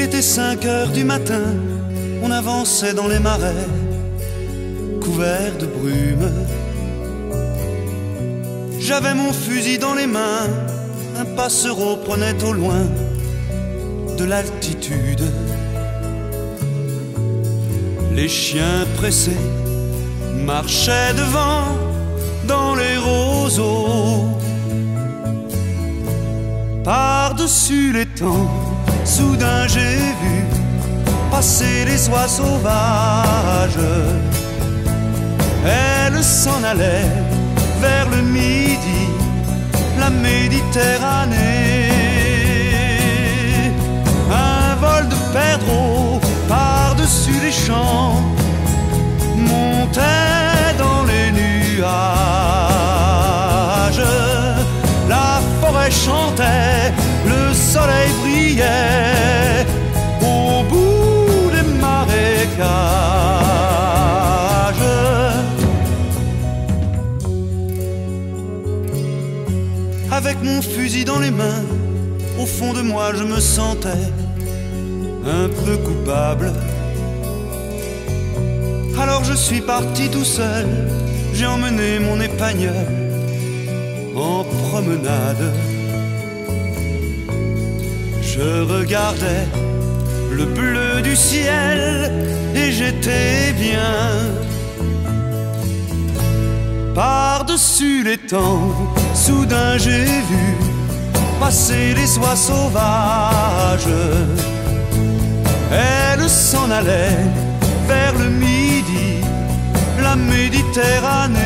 était 5 heures du matin, on avançait dans les marais, couverts de brume. J'avais mon fusil dans les mains, un passereau prenait au loin de l'altitude. Les chiens pressés marchaient devant dans les roseaux. Par-dessus les temps, soudain j'ai vu passer les oies sauvages. Elles s'en allaient vers le midi, la Méditerranée. Un vol de perdreaux par-dessus les champs Avec mon fusil dans les mains, au fond de moi je me sentais un peu coupable. Alors je suis parti tout seul, j'ai emmené mon épagnol en promenade. Je regardais le bleu du ciel et j'étais bien. Par-dessus les temps, soudain j'ai vu passer les oies sauvages. Elles s'en allaient vers le midi, la Méditerranée.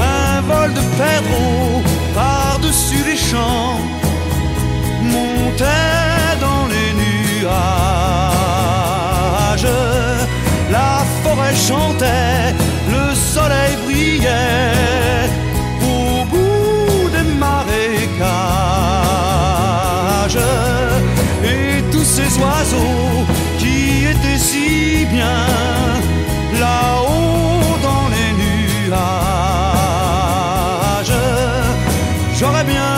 Un vol de perdreaux par-dessus les champs montait dans les nuages. La forêt chantait, ces oiseaux qui étaient si bien là-haut dans les nuages. J'aurais bien